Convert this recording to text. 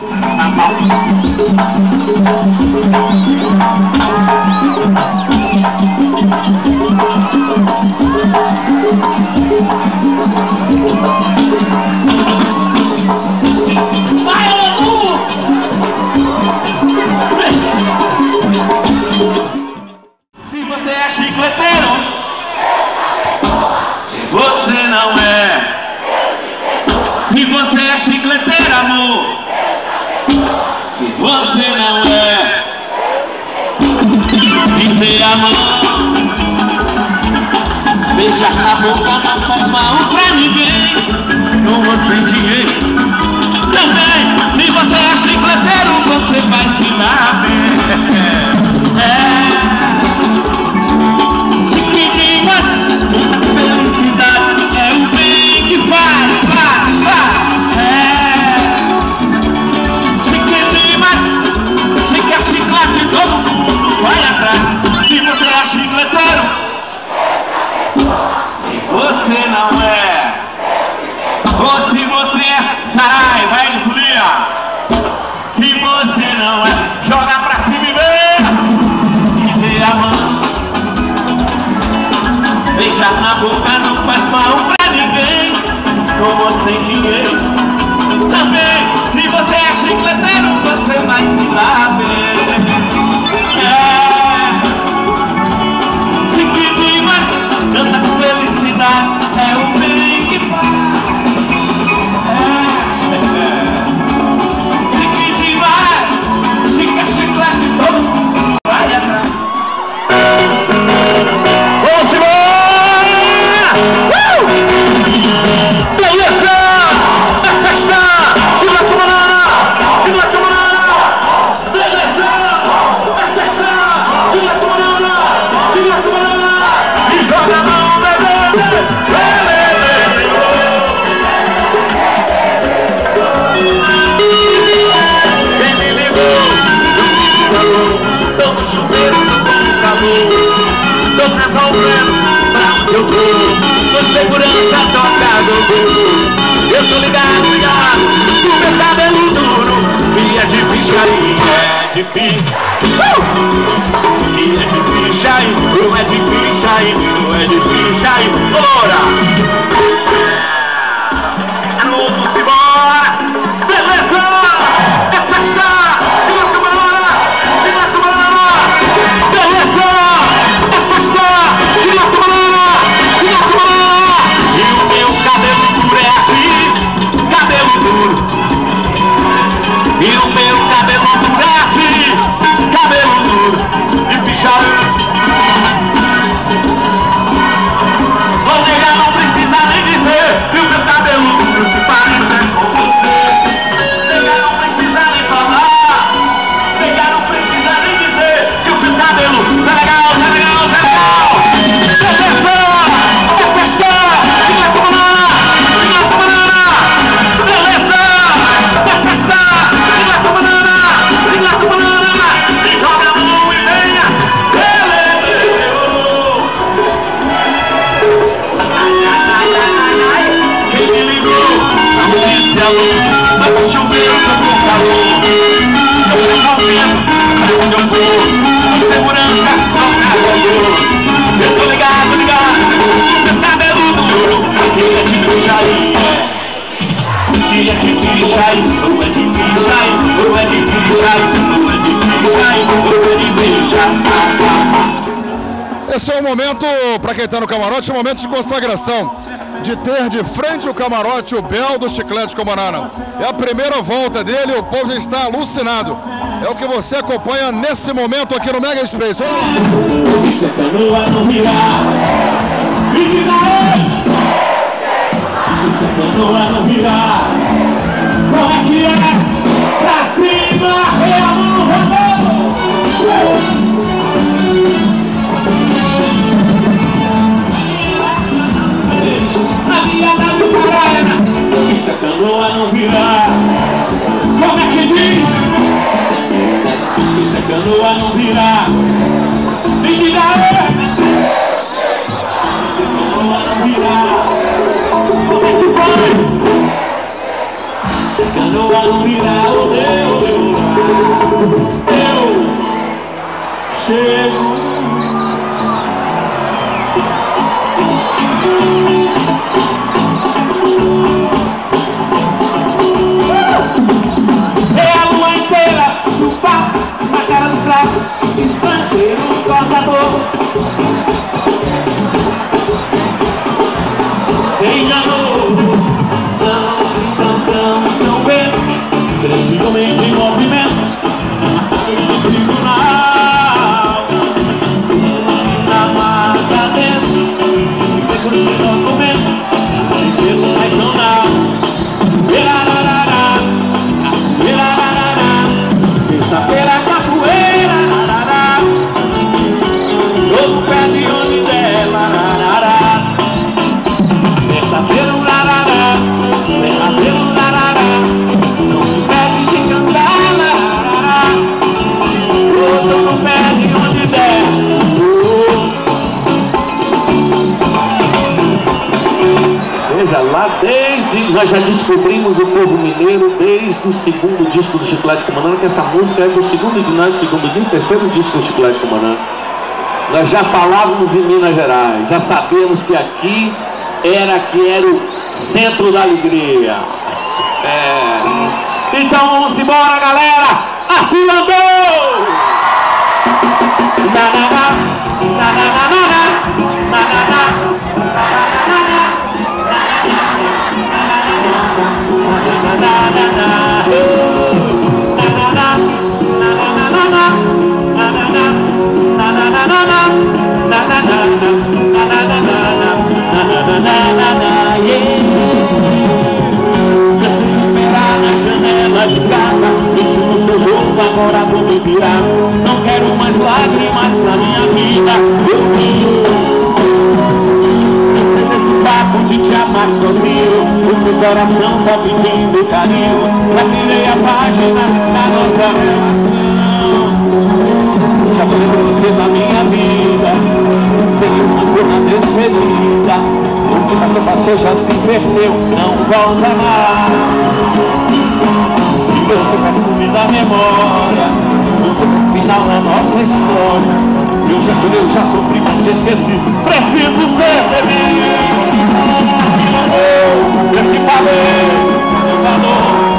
Vai, mão, na boca não faz mal pra ninguém, com você dinheiro. Também, eu tô Tô segurança, toca do gol Eu tô ligado, ligado O meu cabelo duro E é de picharia, é de pi E é de picharia, não é de picharia Não é de picharia Vambora! Alô Mas pra chover eu tô com calor. Eu tô sabendo pra onde eu vou Com segurança, não carregou Eu tô ligado, ligado Meu cabelo duro E é de picharia E é de picharia Ou é de picharia Ou é de picharia Ou é de picharia Ou é de picharia Esse é o momento, para quem está no camarote, o momento de consagração. De ter de frente o camarote o Bel do Chiclete com Banana. É a primeira volta dele e o povo já está alucinado. É o que você acompanha nesse momento aqui no Mega Express. Olha lá. o lua não virá. Vem que dá Se lua não virá, como é que vai? Se a lua não virá, o teu lugar. Eu chego. se nos todo. Veja, lá desde. Nós já descobrimos o povo mineiro desde o segundo disco do Chiclete Comandante, que essa música é do segundo de nós, segundo disco, terceiro disco do Chiclete Comandante. Nós já falávamos em Minas Gerais, já sabemos que aqui era que era o centro da alegria. É. Então vamos embora, galera! Arquilandou! Na, na, na, na, na, na, na, na, na, na, na, na, na, na, coração tá pedindo carinho Pra virar a página da nossa relação. Já foi você na minha vida Sem uma curva despedida O que passou, passou, já se perdeu Não volta mais. E você perfume da memória o final da nossa história. Eu já chorei, eu já sofri, mas esqueci. Preciso ser feliz. É eu te falei, é eu te valor